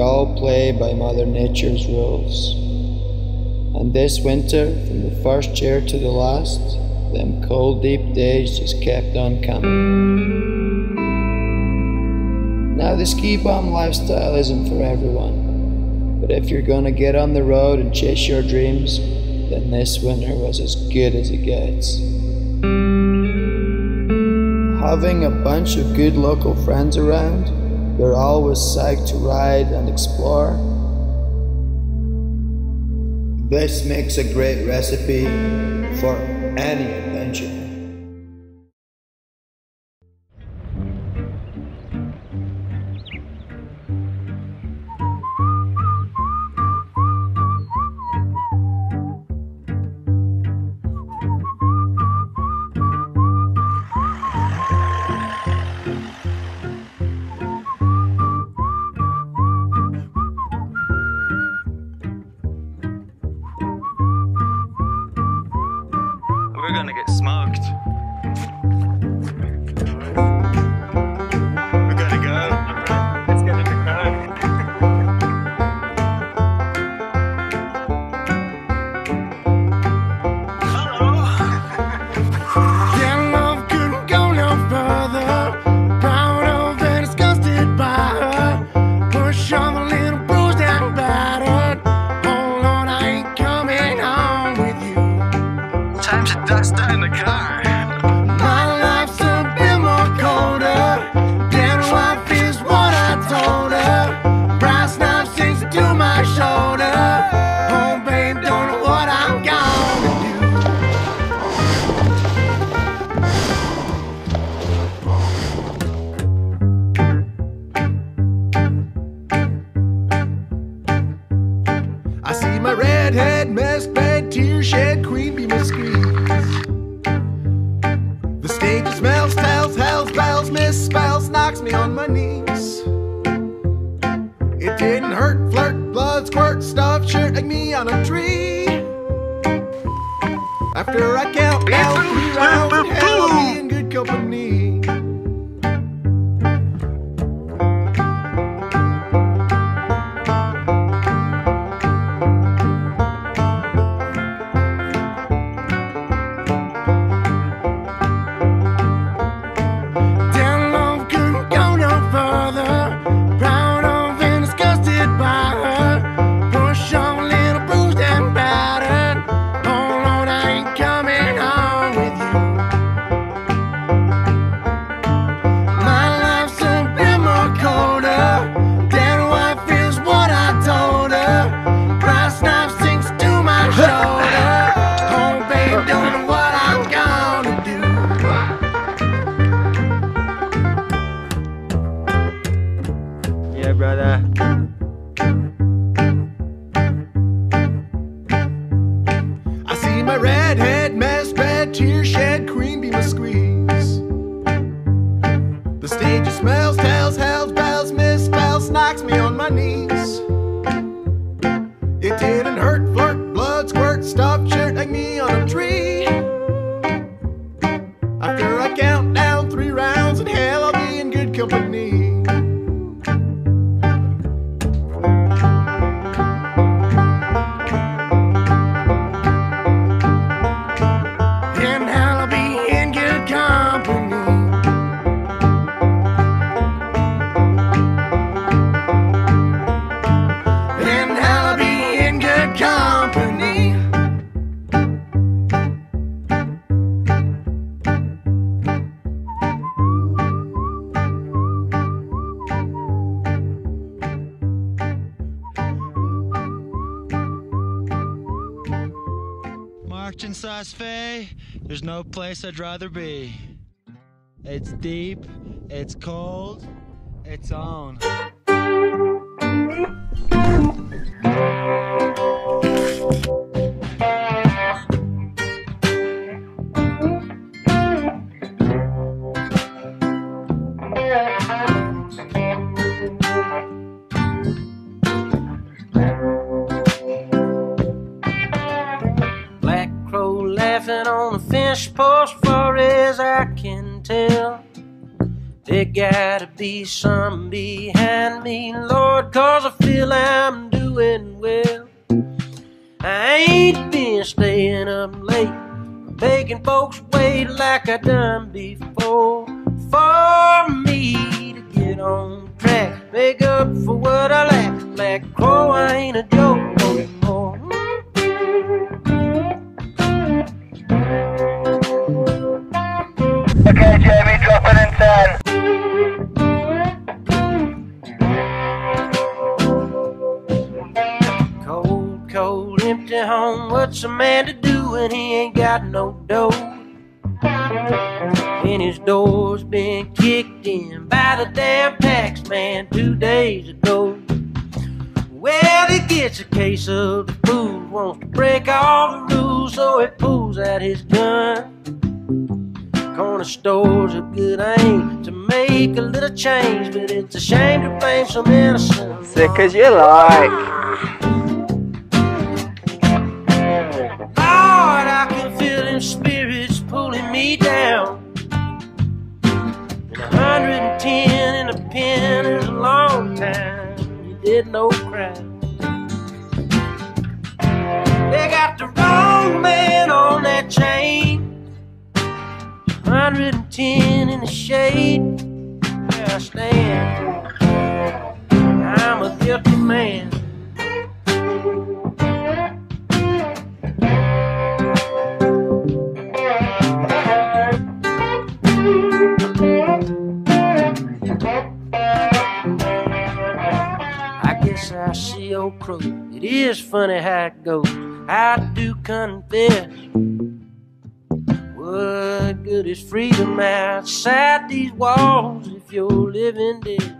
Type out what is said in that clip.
all play by Mother Nature's rules. And this winter, from the first year to the last, them cold, deep days just kept on coming. Now, the ski bum lifestyle isn't for everyone, but if you're gonna get on the road and chase your dreams, then this winter was as good as it gets. Having a bunch of good local friends around, they're always psyched to ride and explore. This makes a great recipe for any adventure. Gonna get smoked. You. Time to dust down the car. My life's a bit more colder. Is what I told her. Brass to my shoulder. Oh, babe, don't know what I'm gonna do. I see my redhead, mess knocks me on my knees. It didn't hurt, flirt, blood, squirt, stuff, shirt like me on a tree. After I count down rounds, in hell, be in good company. In Bay, there's no place I'd rather be. It's deep, it's cold, it's on. Post, far as I can tell. There gotta be some behind me, Lord, cause I feel I'm doing well. I ain't been staying up late, making folks wait like I done before. For me to get on track, make up for what I lack. Black Crow, I ain't a Okay, Jamie, dropping in 10. Cold, cold, empty home. What's a man to do when he ain't got no dough? And his door's been kicked in by the damn tax man two days ago. Well, he gets a case of the food, wants to break all the rules, so he pulls out his gun. Corner store's a good aim to make a little change, but it's a shame to blame some innocent. Sick as you like. Lord, I can feel them spirits pulling me down. And 110 in a pen is a long time. You did no crime. They got the wrong Man. I guess I see old crow. It is funny how it goes. I do confess. What good is freedom outside these walls if you're living dead?